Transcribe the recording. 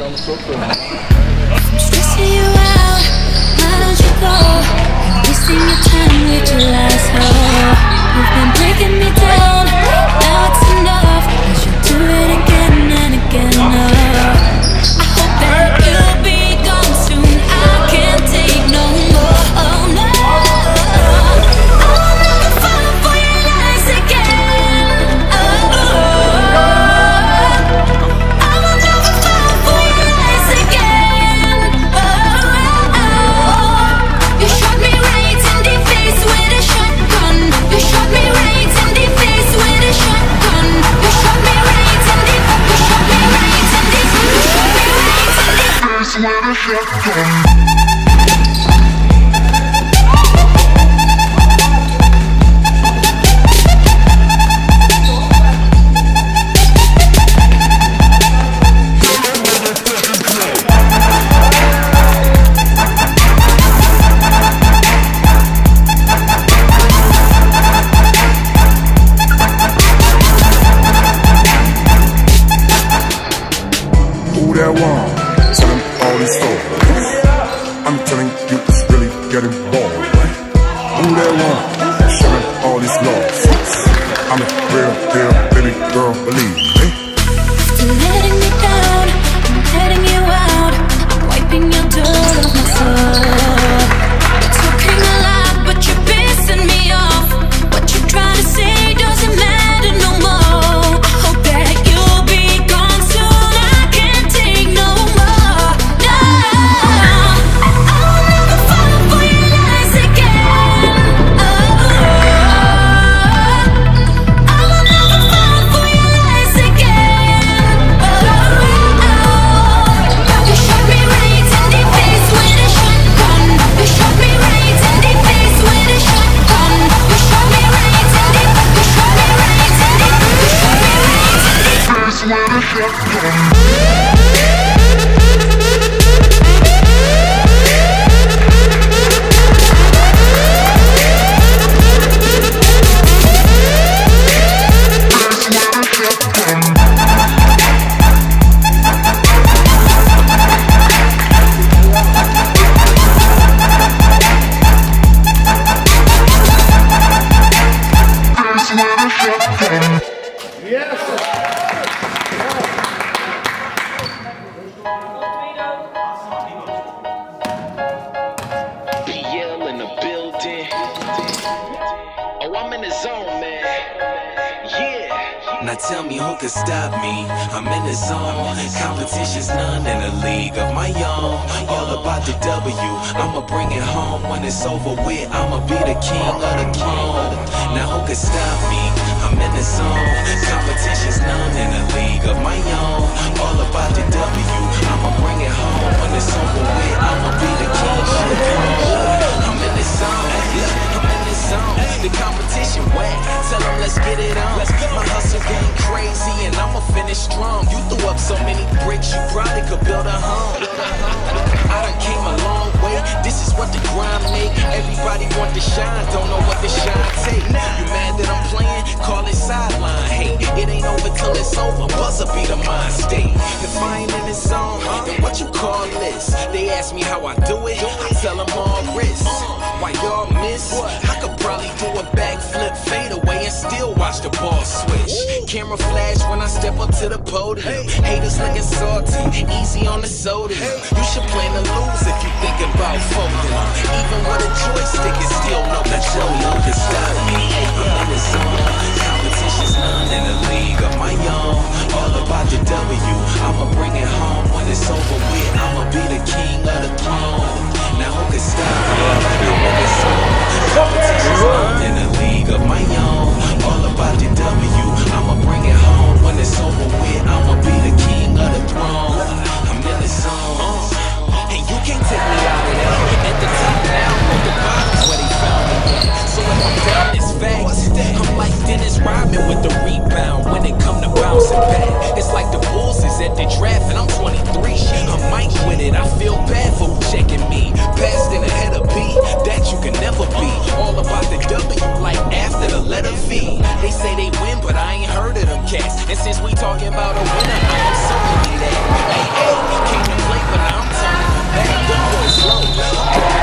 I'm stressing you out, why don't you go? You're wasting your time with your last hoe. You've been breaking that? Telling all these stories. Telling you, it's really getting boring. Who that one? Sharing all these laws. I'm a real deal, baby girl, believe me. I'm in the zone, man. Yeah. Now tell me who can stop me? I'm in the zone. Competition's none in a league of my own. All about the W. I'ma bring it home when it's over with. I'ma be the king of the throne. Now who can stop me? I'm in the zone. Competition's The competition whack. Tell 'em let's get it on. Let's get My hustle game crazy and I'ma finish strong. You threw up so many bricks, you probably could build a home. I done came a long way. This is what the grind make. Everybody want to shine, don't know what the shine take. You mad that I'm playing? Call it sideline hate. It ain't over till it's over. Buzzer be the mind state. If I ain't in the zone, then what you call this? They ask me how I do it. I tell them all risk. To the podium. Haters looking salty, easy on the sodium. You should plan to lose if you think about folding. Even with a joystick, it's still no control. You can stop me. I'm about a winner. I am certainly that. Hey, hey, he came to play, but I'm turning back. Don't go slow.